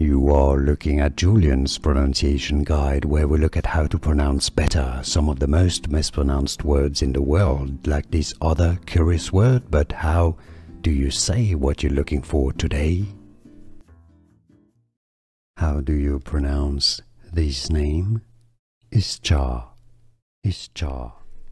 You are looking at Julien's pronunciation guide where we look at how to pronounce better some of the most mispronounced words in the world, like this other curious word, but how do you say what you're looking for today? How do you pronounce this name? Ischar. Ischar.